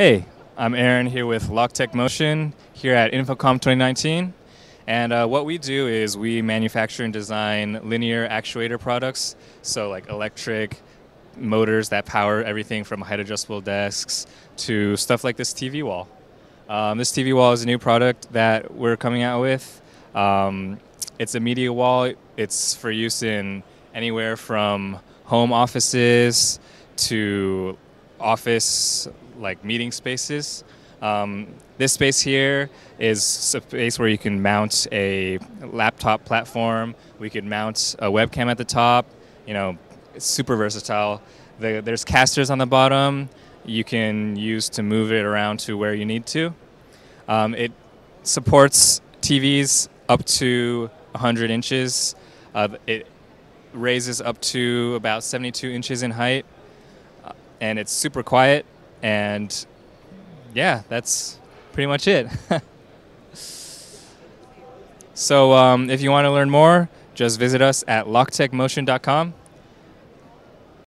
Hey, I'm Aaron here with Loctek Motion here at InfoComm 2019. And uh, what we do is we manufacture and design linear actuator products, so like electric motors that power everything from height adjustable desks to stuff like this TV wall. Um, this TV wall is a new product that we're coming out with. Um, it's a media wall. It's for use in anywhere from home offices to office like meeting spaces. Um, this space here is a space where you can mount a laptop platform. We could mount a webcam at the top. You know, it's super versatile. The, there's casters on the bottom. You can use to move it around to where you need to. Um, it supports TVs up to 100 inches. Uh, it raises up to about 72 inches in height, uh, and it's super quiet. And yeah, that's pretty much it. so um, if you want to learn more, just visit us at loctekmotion.com